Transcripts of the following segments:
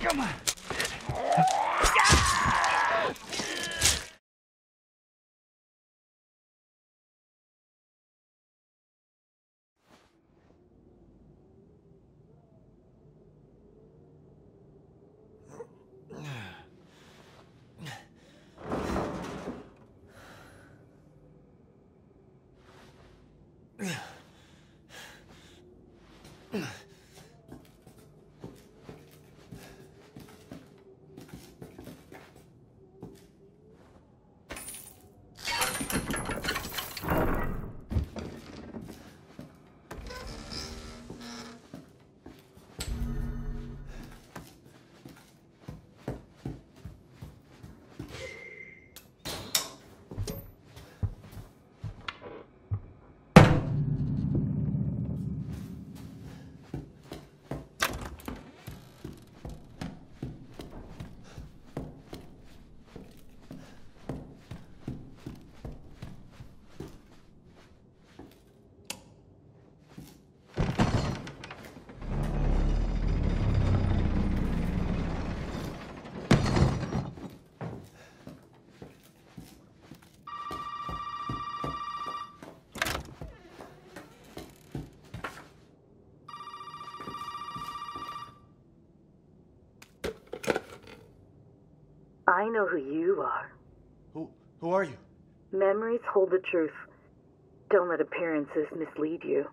Come on. I know who you are. Who who are you? Memories hold the truth. Don't let appearances mislead you.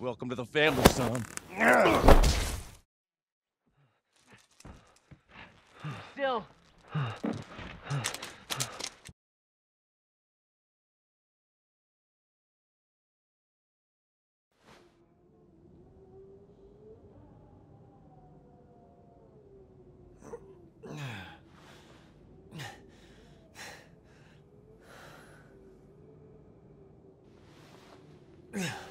Welcome to the family, son. Yeah.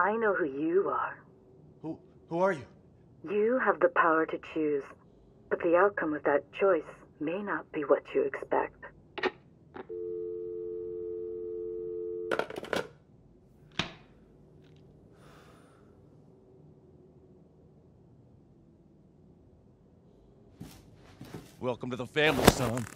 I know who you are. Who who are you? You have the power to choose, but the outcome of that choice may not be what you expect. Welcome to the family, son.